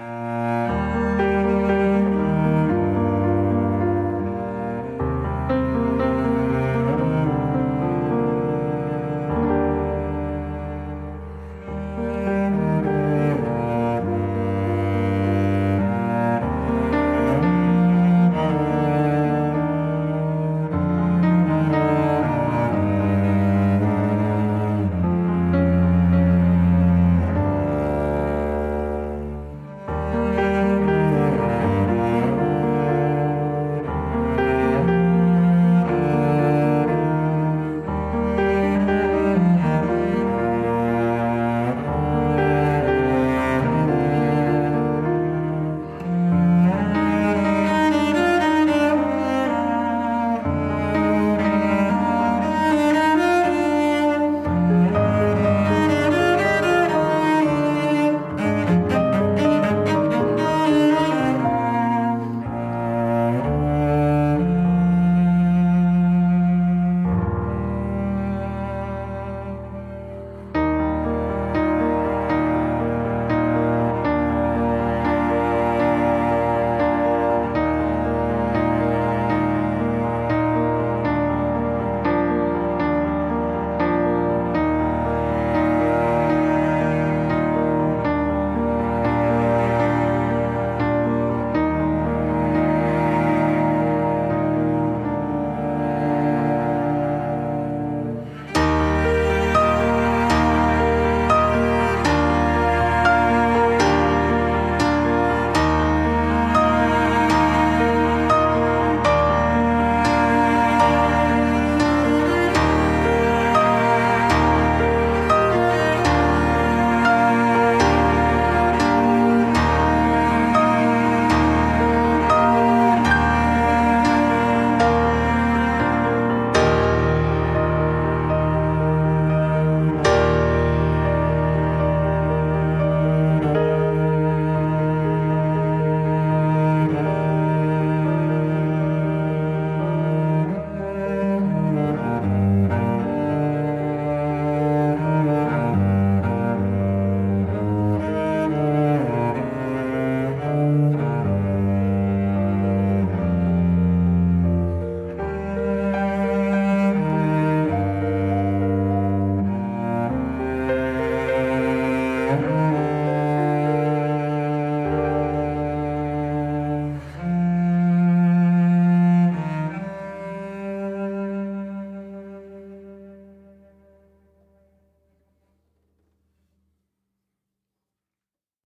Uh...